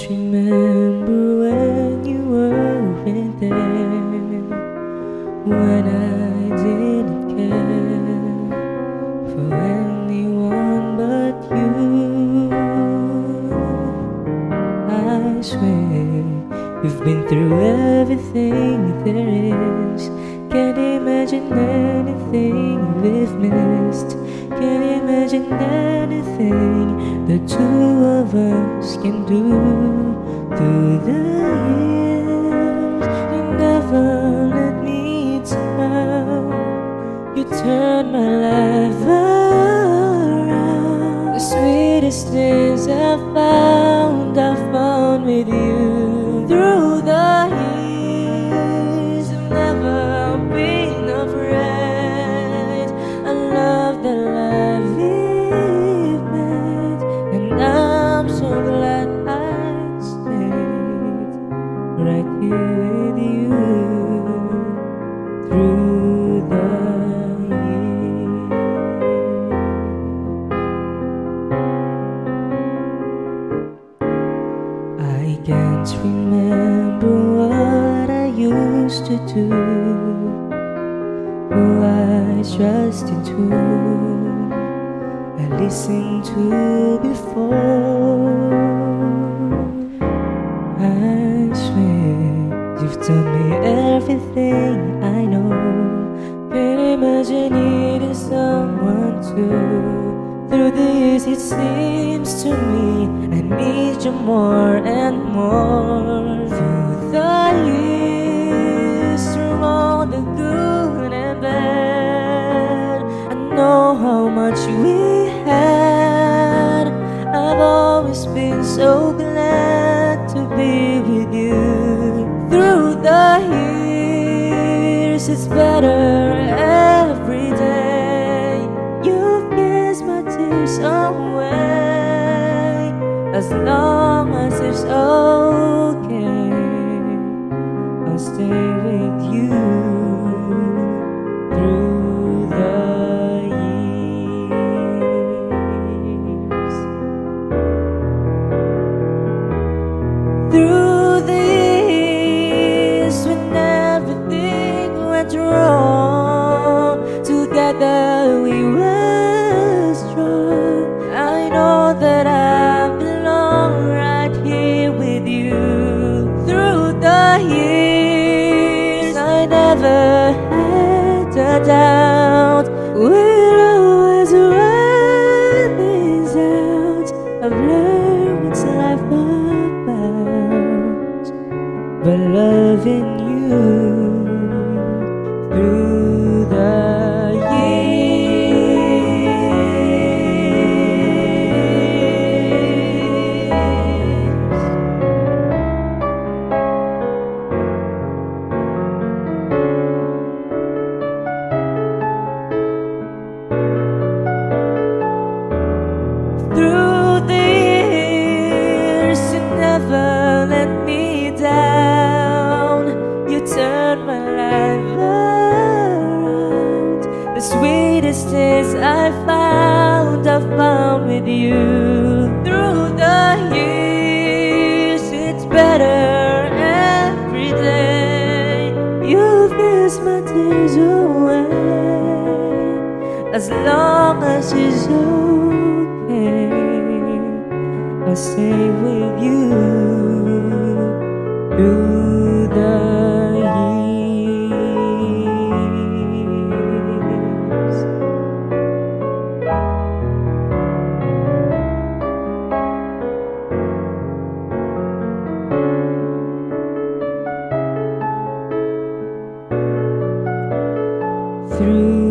can't remember when you weren't there When I didn't care for anyone but you. I swear you've been through everything there is. Can't imagine anything we've missed. Can't imagine anything the two of us can do through the years. You never let me down. You turned my life around. The sweetest things I found, I found with you can't remember what I used to do, who I trusted to, I listened to before. I swear you've told me everything I know. Can't imagine needing someone to. Through the years, it seems to me I need you more and more. Through the years, through all the good and bad, I know how much we had. I've always been so glad to be with you. Through the years, it's better You've my tears are away. As long as it's okay, I'll stay with you through the years. Through when everything went wrong, together Never had a doubt. The sweetest days I found, I found with you. Through the years, it's better every day. You fuse my tears away. As long as it's okay, I'll stay with you. through.